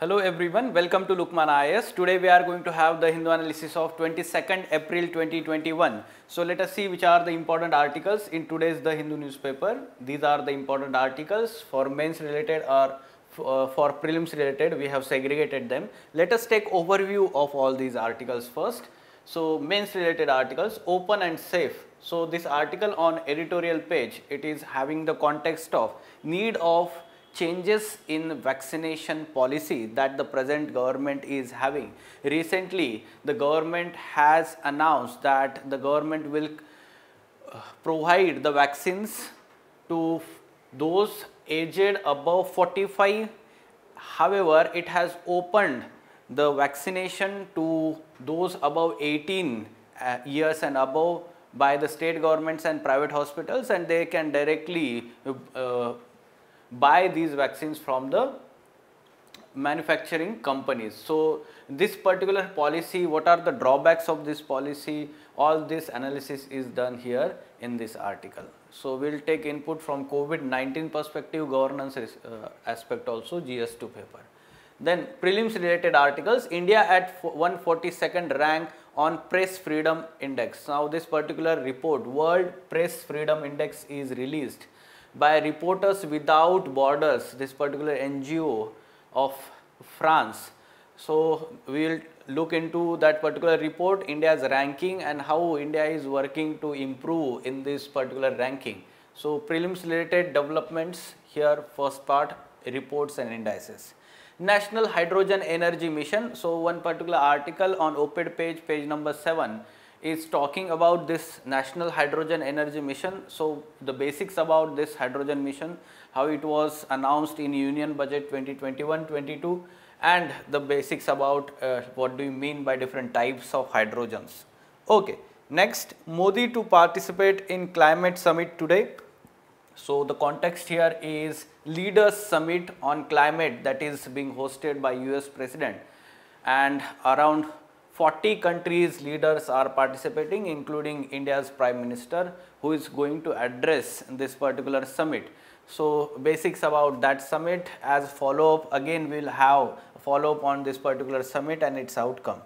Hello everyone, welcome to Lukmaan IAS. Today we are going to have the Hindu analysis of 22nd April 2021. So let us see which are the important articles in today's The Hindu newspaper. These are the important articles for mains related or uh, for prelims related we have segregated them. Let us take overview of all these articles first. So mains related articles open and safe. So this article on editorial page it is having the context of need of changes in vaccination policy that the present government is having. Recently, the government has announced that the government will uh, provide the vaccines to those aged above 45. However, it has opened the vaccination to those above 18 uh, years and above by the state governments and private hospitals and they can directly uh, buy these vaccines from the manufacturing companies. So, this particular policy, what are the drawbacks of this policy, all this analysis is done here in this article. So, we will take input from COVID-19 perspective governance uh, aspect also GS2 paper. Then prelims related articles, India at 142nd rank on press freedom index. Now, this particular report World Press Freedom Index is released by Reporters Without Borders, this particular NGO of France. So, we will look into that particular report, India's ranking and how India is working to improve in this particular ranking. So, prelims related developments here first part reports and indices. National Hydrogen Energy Mission. So, one particular article on OPED page, page number 7 is talking about this national hydrogen energy mission. So, the basics about this hydrogen mission, how it was announced in union budget 2021-22 and the basics about uh, what do you mean by different types of hydrogens. Okay. Next, Modi to participate in climate summit today. So, the context here is leaders summit on climate that is being hosted by US president and around 40 countries leaders are participating including India's Prime Minister who is going to address this particular summit. So, basics about that summit as follow up again we will have follow up on this particular summit and its outcome.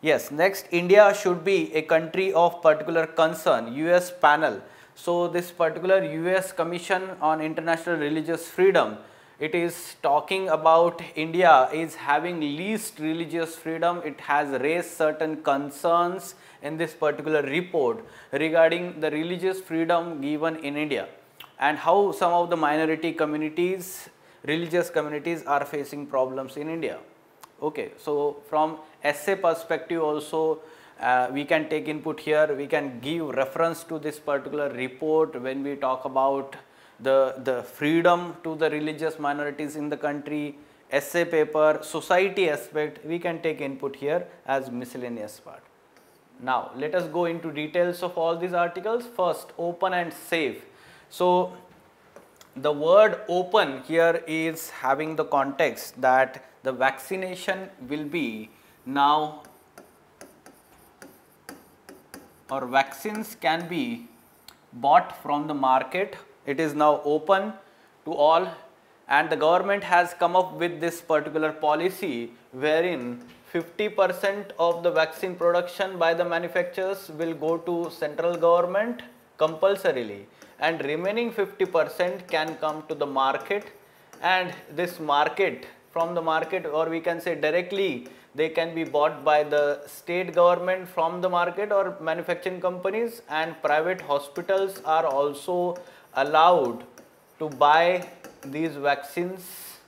Yes, next India should be a country of particular concern US panel. So, this particular US Commission on International Religious Freedom it is talking about India is having least religious freedom. It has raised certain concerns in this particular report regarding the religious freedom given in India and how some of the minority communities, religious communities are facing problems in India. Okay, so from essay perspective also uh, we can take input here, we can give reference to this particular report when we talk about the, the freedom to the religious minorities in the country, essay paper, society aspect, we can take input here as miscellaneous part. Now, let us go into details of all these articles. First, open and safe. So, the word open here is having the context that the vaccination will be now or vaccines can be bought from the market it is now open to all and the government has come up with this particular policy wherein 50 percent of the vaccine production by the manufacturers will go to central government compulsorily and remaining 50 percent can come to the market. And this market from the market or we can say directly they can be bought by the state government from the market or manufacturing companies and private hospitals are also allowed to buy these vaccines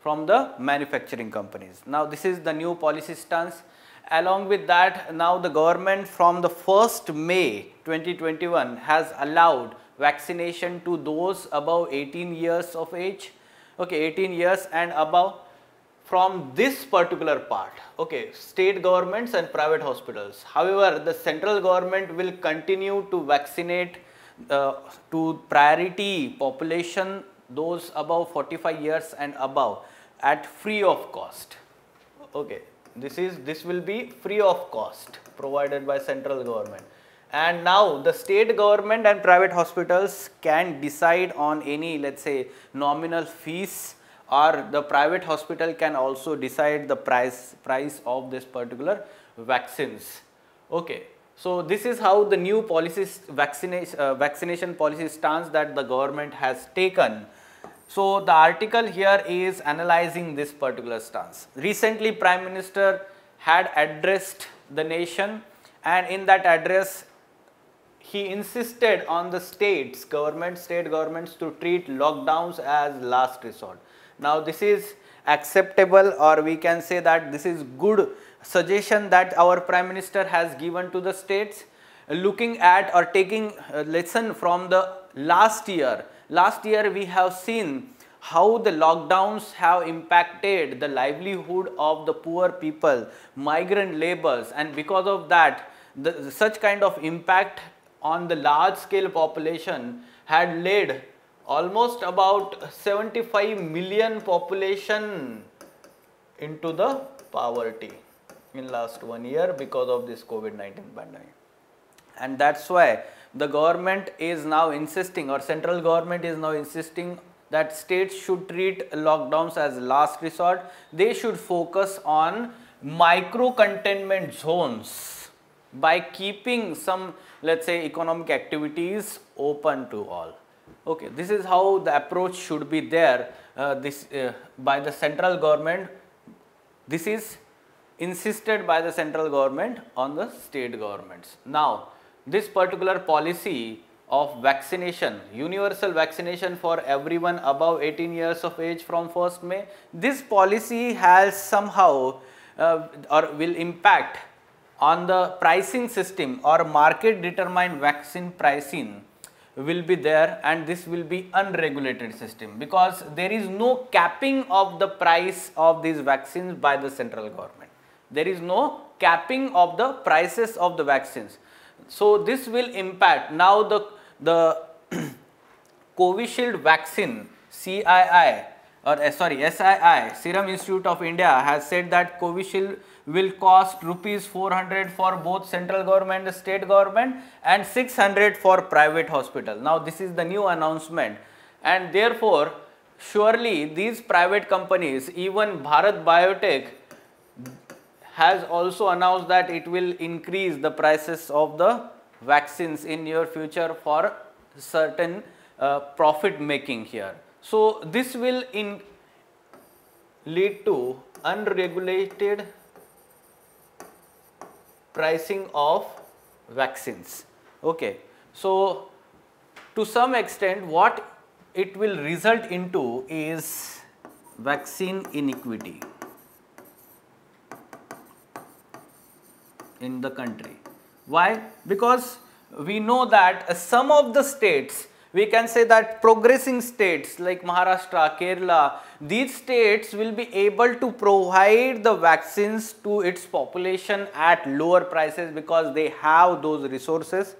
from the manufacturing companies. Now, this is the new policy stance. Along with that, now the government from the 1st May 2021 has allowed vaccination to those above 18 years of age, okay, 18 years and above from this particular part, okay, state governments and private hospitals. However, the central government will continue to vaccinate uh, to priority population those above 45 years and above at free of cost. Okay, this is this will be free of cost provided by central government. And now the state government and private hospitals can decide on any let us say nominal fees or the private hospital can also decide the price price of this particular vaccines. Okay. So, this is how the new policies vaccination, uh, vaccination policy stance that the government has taken. So, the article here is analyzing this particular stance. Recently Prime Minister had addressed the nation and in that address he insisted on the states, government, state governments to treat lockdowns as last resort. Now, this is acceptable or we can say that this is good suggestion that our prime minister has given to the states looking at or taking lesson from the last year. Last year we have seen how the lockdowns have impacted the livelihood of the poor people, migrant laborers and because of that the, such kind of impact on the large scale population had led almost about 75 million population into the poverty in last one year because of this COVID-19 pandemic. And that's why the government is now insisting or central government is now insisting that states should treat lockdowns as last resort. They should focus on micro containment zones by keeping some let us say economic activities open to all. Okay, this is how the approach should be there uh, this uh, by the central government. This is insisted by the central government on the state governments. Now, this particular policy of vaccination, universal vaccination for everyone above 18 years of age from 1st May, this policy has somehow uh, or will impact on the pricing system or market determined vaccine pricing will be there and this will be unregulated system because there is no capping of the price of these vaccines by the central government. There is no capping of the prices of the vaccines. So, this will impact now the, the Covishield vaccine CII or uh, sorry SII Serum Institute of India has said that Covishield will cost rupees 400 for both central government state government and 600 for private hospital. Now, this is the new announcement and therefore, surely these private companies even Bharat Biotech has also announced that it will increase the prices of the vaccines in near future for certain uh, profit making here. So, this will in lead to unregulated pricing of vaccines. Okay. So, to some extent what it will result into is vaccine inequity. In the country. Why? Because we know that some of the states we can say that progressing states like Maharashtra, Kerala, these states will be able to provide the vaccines to its population at lower prices because they have those resources.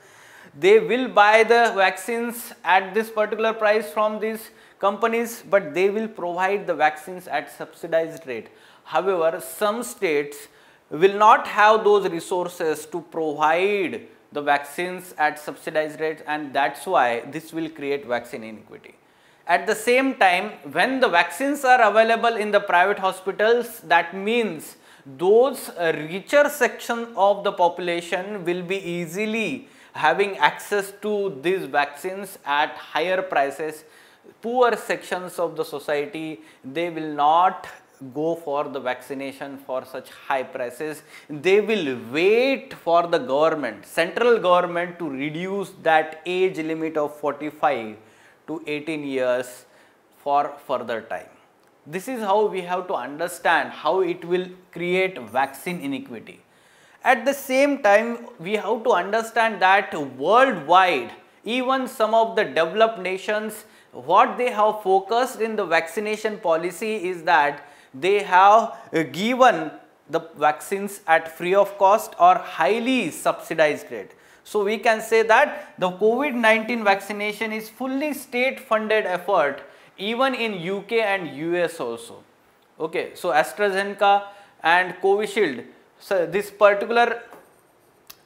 They will buy the vaccines at this particular price from these companies, but they will provide the vaccines at subsidized rate. However, some states will not have those resources to provide the vaccines at subsidized rates and that is why this will create vaccine inequity. At the same time, when the vaccines are available in the private hospitals, that means those uh, richer section of the population will be easily having access to these vaccines at higher prices. Poor sections of the society, they will not go for the vaccination for such high prices, they will wait for the government, central government to reduce that age limit of 45 to 18 years for further time. This is how we have to understand how it will create vaccine inequity. At the same time, we have to understand that worldwide, even some of the developed nations, what they have focused in the vaccination policy is that they have uh, given the vaccines at free of cost or highly subsidized rate. So, we can say that the COVID-19 vaccination is fully state funded effort even in UK and US also. Okay. So, AstraZeneca and Covishield, so this particular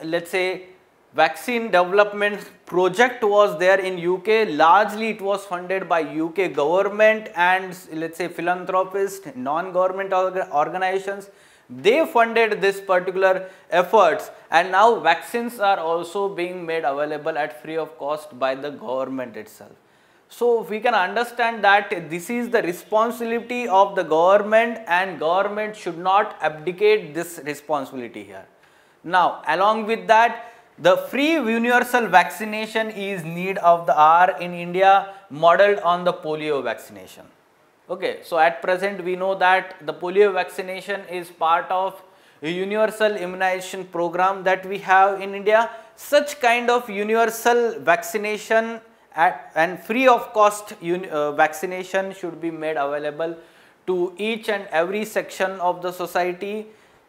let us say vaccine development project was there in UK. Largely it was funded by UK government and let's say philanthropists, non-government organizations. They funded this particular efforts and now vaccines are also being made available at free of cost by the government itself. So, we can understand that this is the responsibility of the government and government should not abdicate this responsibility here. Now, along with that, the free universal vaccination is need of the hour in India modeled on the polio vaccination. Okay, so at present we know that the polio vaccination is part of a universal immunization program that we have in India. Such kind of universal vaccination at, and free of cost uh, vaccination should be made available to each and every section of the society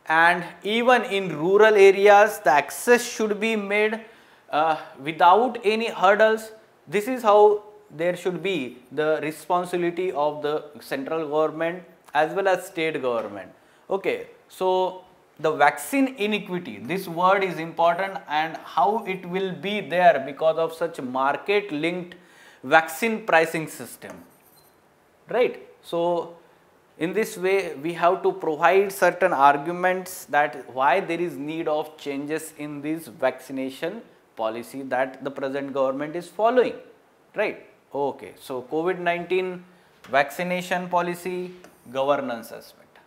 and even in rural areas the access should be made uh, without any hurdles. This is how there should be the responsibility of the central government as well as state government. Okay, so the vaccine inequity, this word is important and how it will be there because of such market linked vaccine pricing system, right. So, in this way we have to provide certain arguments that why there is need of changes in this vaccination policy that the present government is following, right. Okay, so COVID-19 vaccination policy governance aspect.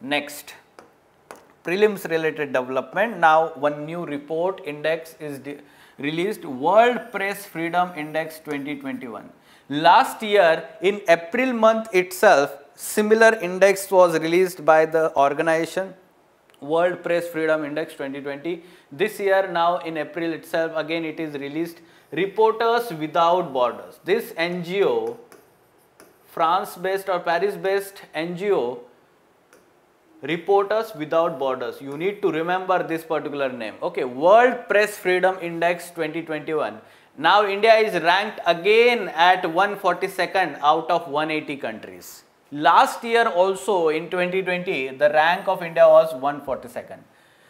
Next, prelims related development. Now, one new report index is released World Press Freedom Index 2021. Last year in April month itself, similar index was released by the organization World Press Freedom Index 2020. This year now in April itself again it is released Reporters Without Borders. This NGO, France based or Paris based NGO, Reporters Without Borders. You need to remember this particular name. Okay, World Press Freedom Index 2021. Now India is ranked again at 142nd out of 180 countries. Last year also in 2020, the rank of India was 142nd.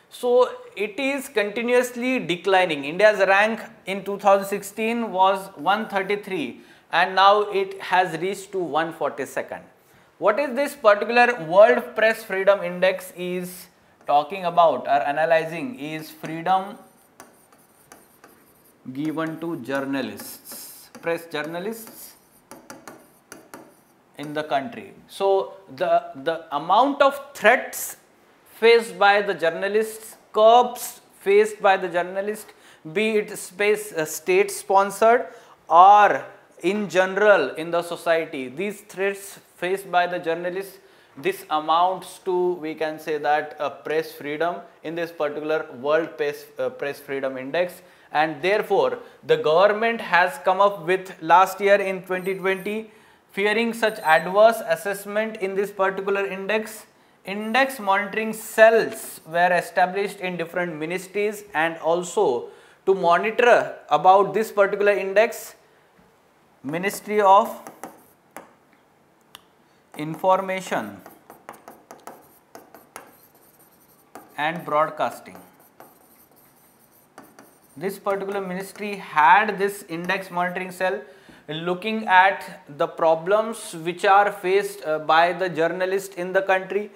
So it is continuously declining. India's rank in 2016 was 133 and now it has reached to 142nd. What is this particular World Press Freedom Index is talking about or analyzing is freedom given to journalists, press journalists in the country. So the, the amount of threats faced by the journalists, curbs faced by the journalist, be it space uh, state sponsored or in general in the society. These threats faced by the journalists, this amounts to we can say that uh, press freedom in this particular world press, uh, press freedom index and therefore the government has come up with last year in 2020 fearing such adverse assessment in this particular index. Index monitoring cells were established in different ministries and also to monitor about this particular index ministry of information and broadcasting. This particular ministry had this index monitoring cell looking at the problems which are faced uh, by the journalists in the country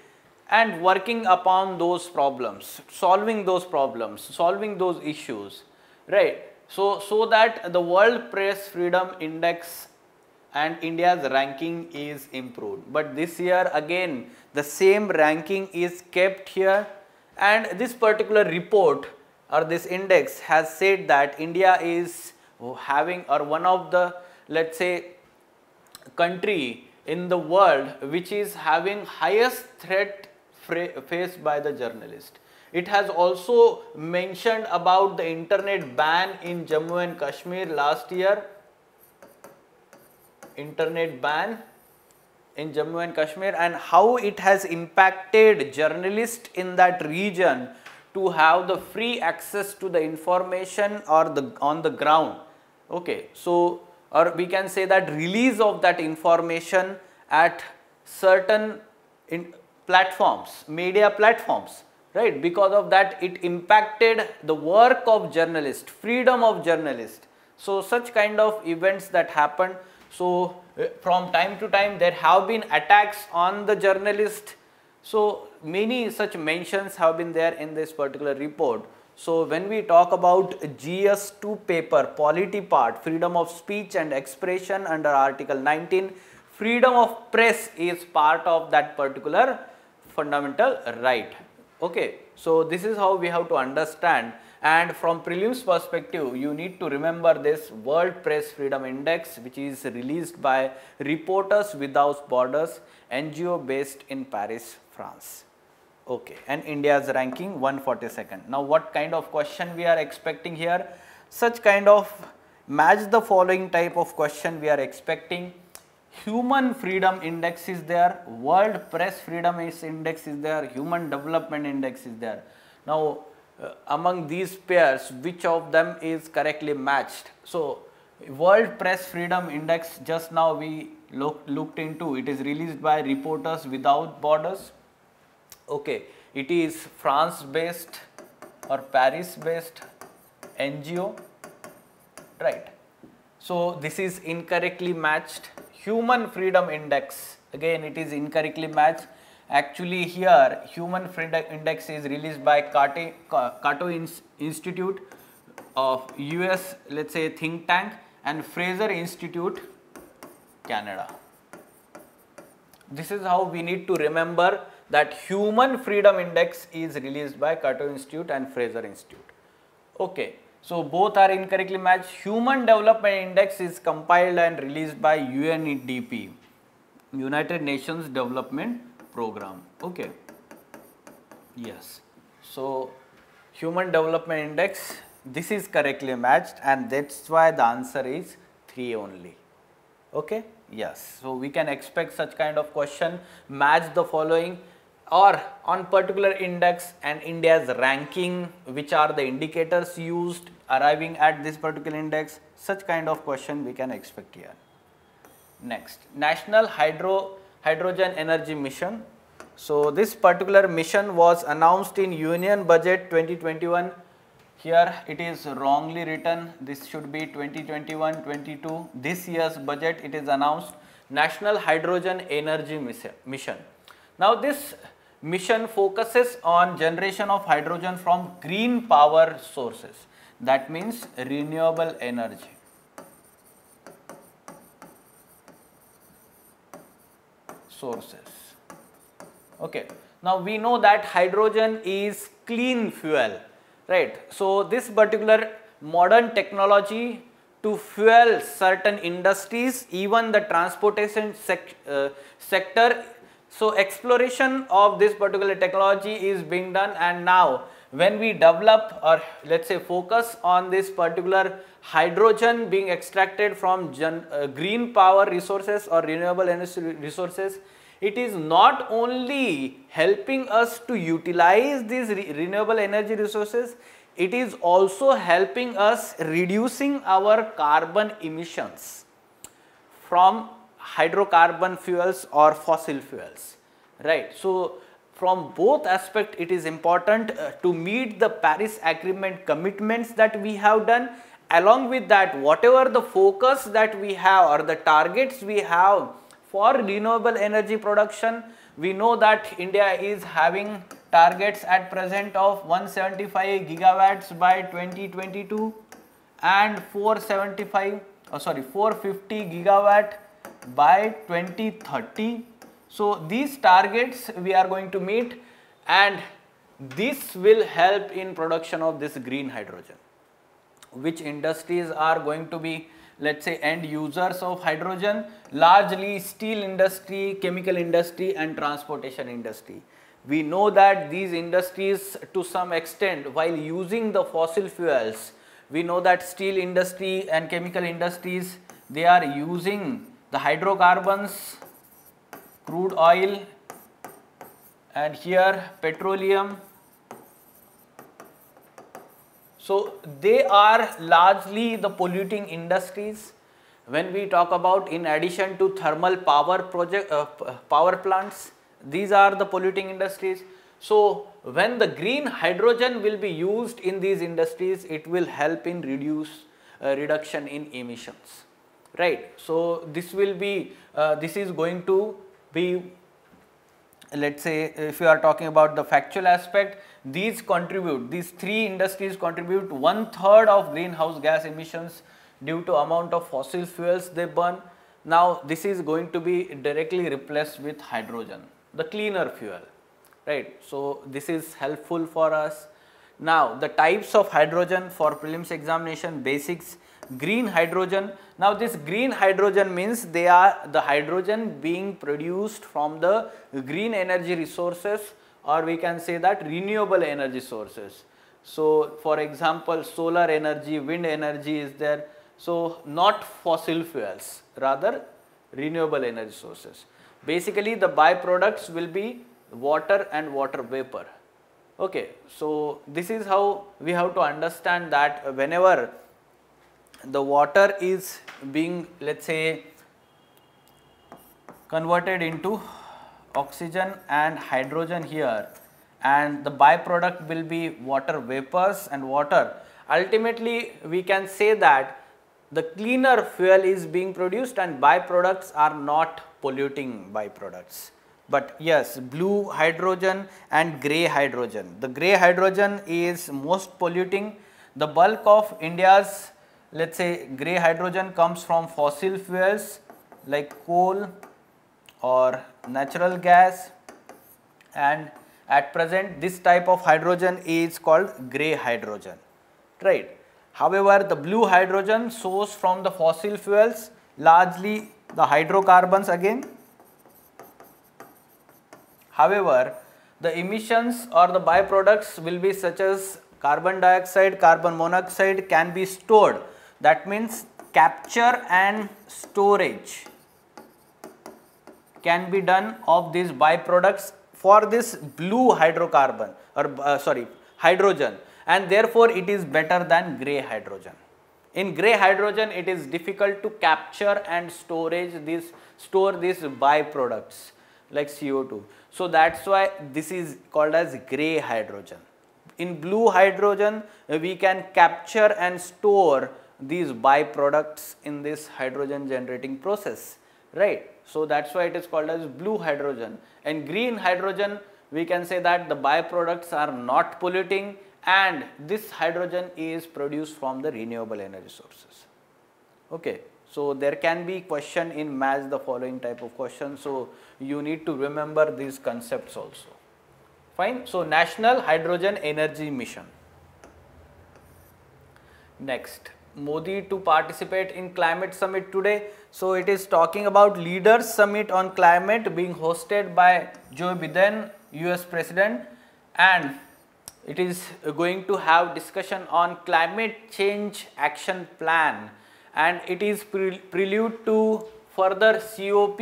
and working upon those problems, solving those problems, solving those issues, right. So, so that the World Press Freedom Index and India's ranking is improved. But this year again the same ranking is kept here and this particular report or this index has said that India is having or one of the let us say country in the world which is having highest threat faced by the journalist. It has also mentioned about the internet ban in Jammu and Kashmir last year. Internet ban in Jammu and Kashmir and how it has impacted journalists in that region to have the free access to the information or the on the ground. Okay, so or we can say that release of that information at certain in, platforms, media platforms, right? Because of that it impacted the work of journalist freedom of journalist. So such kind of events that happened so uh, from time to time there have been attacks on the journalist. So many such mentions have been there in this particular report so when we talk about gs2 paper polity part freedom of speech and expression under article 19 freedom of press is part of that particular fundamental right Okay, so this is how we have to understand and from prelims perspective you need to remember this World Press Freedom Index which is released by Reporters Without Borders NGO based in Paris, France. Okay, and India's ranking 142nd. Now what kind of question we are expecting here? Such kind of match the following type of question we are expecting human freedom index is there, world press freedom index is there, human development index is there. Now, uh, among these pairs, which of them is correctly matched? So, world press freedom index just now we look, looked into, it is released by Reporters Without Borders. Okay, it is France based or Paris based NGO, right. So, this is incorrectly matched human freedom index again it is incorrectly matched actually here human freedom index is released by Cato, Cato Institute of US let's say think tank and Fraser Institute Canada. This is how we need to remember that human freedom index is released by Cato Institute and Fraser Institute. Okay. So, both are incorrectly matched. Human Development Index is compiled and released by UNDP, United Nations Development Program. Okay. Yes. So, Human Development Index, this is correctly matched and that's why the answer is 3 only. Okay. Yes. So, we can expect such kind of question, match the following or on particular index and India's ranking, which are the indicators used arriving at this particular index, such kind of question we can expect here. Next, National Hydro Hydrogen Energy Mission. So, this particular mission was announced in Union Budget 2021. Here it is wrongly written, this should be 2021-22. This year's budget it is announced National Hydrogen Energy Mission. Now, this mission focuses on generation of hydrogen from green power sources that means renewable energy. sources. Okay. Now, we know that hydrogen is clean fuel, right. So, this particular modern technology to fuel certain industries, even the transportation sec, uh, sector. So, exploration of this particular technology is being done and now when we develop or let us say focus on this particular hydrogen being extracted from uh, green power resources or renewable energy resources, it is not only helping us to utilize these re renewable energy resources, it is also helping us reducing our carbon emissions from hydrocarbon fuels or fossil fuels, right. So, from both aspect it is important uh, to meet the Paris agreement commitments that we have done along with that whatever the focus that we have or the targets we have for renewable energy production we know that India is having targets at present of 175 gigawatts by 2022 and 475 oh sorry 450 gigawatt by 2030 so, these targets we are going to meet and this will help in production of this green hydrogen. Which industries are going to be let us say end users of hydrogen largely steel industry, chemical industry and transportation industry. We know that these industries to some extent while using the fossil fuels, we know that steel industry and chemical industries they are using the hydrocarbons crude oil and here petroleum. So, they are largely the polluting industries when we talk about in addition to thermal power project uh, power plants these are the polluting industries. So, when the green hydrogen will be used in these industries, it will help in reduce uh, reduction in emissions, right. So, this will be, uh, this is going to be let us say if you are talking about the factual aspect, these contribute, these three industries contribute one third of greenhouse gas emissions due to amount of fossil fuels they burn. Now, this is going to be directly replaced with hydrogen, the cleaner fuel, right. So, this is helpful for us. Now, the types of hydrogen for prelims examination basics, green hydrogen. Now, this green hydrogen means they are the hydrogen being produced from the green energy resources or we can say that renewable energy sources. So, for example, solar energy, wind energy is there. So, not fossil fuels, rather renewable energy sources. Basically, the byproducts will be water and water vapor. Okay, so this is how we have to understand that whenever the water is being let us say converted into oxygen and hydrogen here and the byproduct will be water vapors and water. Ultimately, we can say that the cleaner fuel is being produced and byproducts are not polluting byproducts. But yes, blue hydrogen and grey hydrogen. The grey hydrogen is most polluting. The bulk of India's let us say grey hydrogen comes from fossil fuels like coal, or natural gas and at present this type of hydrogen is called grey hydrogen right. However, the blue hydrogen sourced from the fossil fuels largely the hydrocarbons again. However, the emissions or the byproducts will be such as carbon dioxide, carbon monoxide can be stored that means capture and storage can be done of these byproducts for this blue hydrocarbon or uh, sorry hydrogen and therefore it is better than grey hydrogen. In grey hydrogen it is difficult to capture and storage this store these byproducts like CO2. So that's why this is called as grey hydrogen. In blue hydrogen we can capture and store these byproducts in this hydrogen generating process right. So, that is why it is called as blue hydrogen and green hydrogen we can say that the byproducts are not polluting and this hydrogen is produced from the renewable energy sources. Okay. So, there can be question in match the following type of question. So, you need to remember these concepts also. Fine. So, National Hydrogen Energy Mission. Next, Modi to participate in climate summit today. So it is talking about leaders summit on climate being hosted by Joe Biden, US President and it is going to have discussion on climate change action plan and it is pre prelude to further COP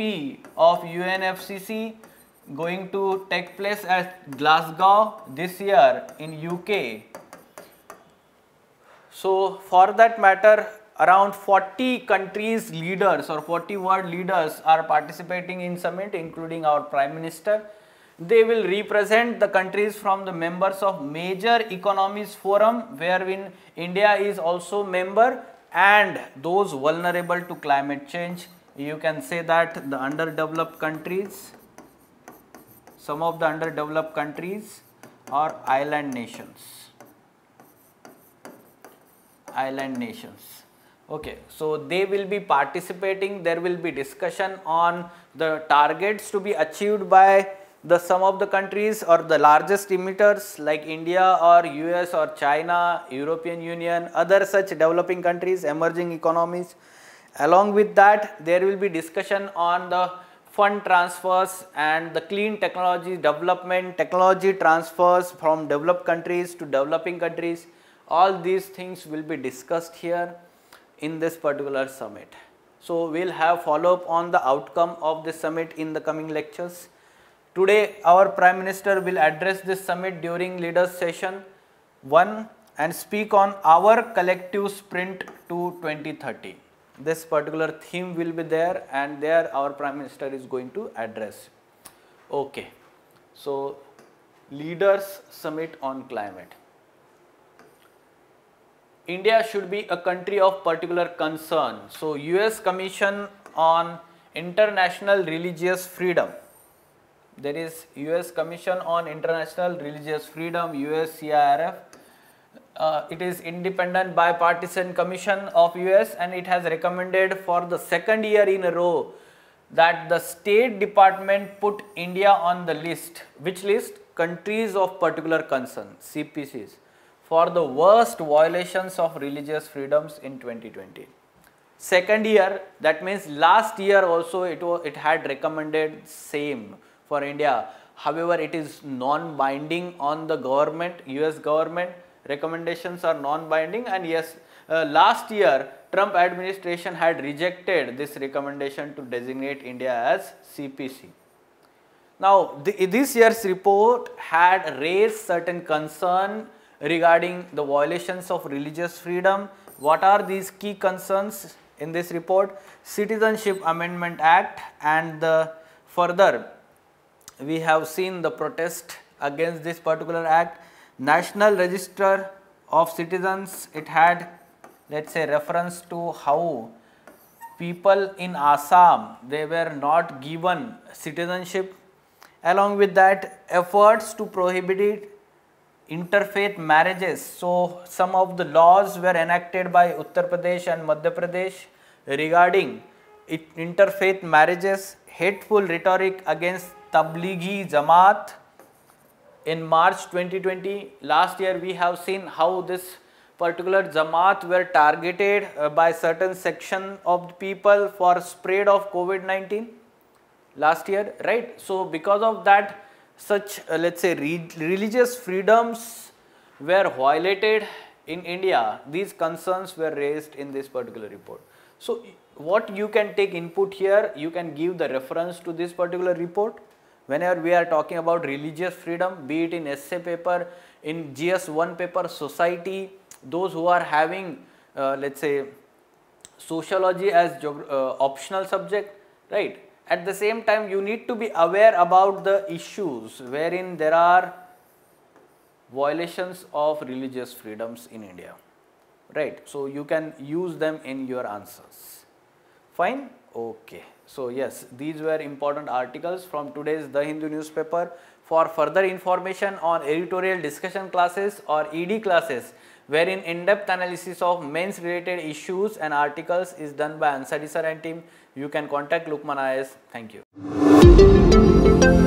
of UNFCCC going to take place at Glasgow this year in UK so, for that matter around 40 countries leaders or 40 world leaders are participating in summit including our prime minister. They will represent the countries from the members of major economies forum wherein India is also member and those vulnerable to climate change. You can say that the underdeveloped countries, some of the underdeveloped countries are island nations island nations. Okay, so they will be participating, there will be discussion on the targets to be achieved by the some of the countries or the largest emitters like India or US or China, European Union, other such developing countries, emerging economies. Along with that, there will be discussion on the fund transfers and the clean technology development, technology transfers from developed countries to developing countries all these things will be discussed here in this particular summit. So, we will have follow up on the outcome of this summit in the coming lectures. Today our Prime Minister will address this summit during leaders session 1 and speak on our collective sprint to 2030. This particular theme will be there and there our Prime Minister is going to address. Okay. So, Leaders Summit on Climate. India should be a country of particular concern. So, US Commission on International Religious Freedom. There is US Commission on International Religious Freedom, USCIRF. Uh, it is independent bipartisan commission of US and it has recommended for the second year in a row that the State Department put India on the list. Which list? Countries of particular concern, CPCs, for the worst violations of religious freedoms in 2020. Second year, that means last year also it, it had recommended same for India. However, it is non-binding on the government, US government, recommendations are non-binding and yes, uh, last year Trump administration had rejected this recommendation to designate India as CPC. Now, the, this year's report had raised certain concern regarding the violations of religious freedom. What are these key concerns in this report? Citizenship Amendment Act and the further we have seen the protest against this particular act. National Register of Citizens, it had let us say reference to how people in Assam, they were not given citizenship. Along with that, efforts to prohibit interfaith marriages. So, some of the laws were enacted by Uttar Pradesh and Madhya Pradesh regarding interfaith marriages, hateful rhetoric against Tablighi Jamaat in March 2020. Last year we have seen how this particular Jamaat were targeted uh, by certain section of the people for spread of COVID-19 last year, right. So, because of that such uh, let us say re religious freedoms were violated in India, these concerns were raised in this particular report. So, what you can take input here, you can give the reference to this particular report whenever we are talking about religious freedom, be it in essay paper, in GS1 paper, society, those who are having uh, let us say sociology as uh, optional subject, right. At the same time you need to be aware about the issues wherein there are violations of religious freedoms in India, right. So, you can use them in your answers, fine, okay. So, yes, these were important articles from today's The Hindu newspaper. For further information on editorial discussion classes or ED classes, wherein in-depth analysis of mains related issues and articles is done by Ansari sir and team. You can contact Lukmaan IAS. Thank you.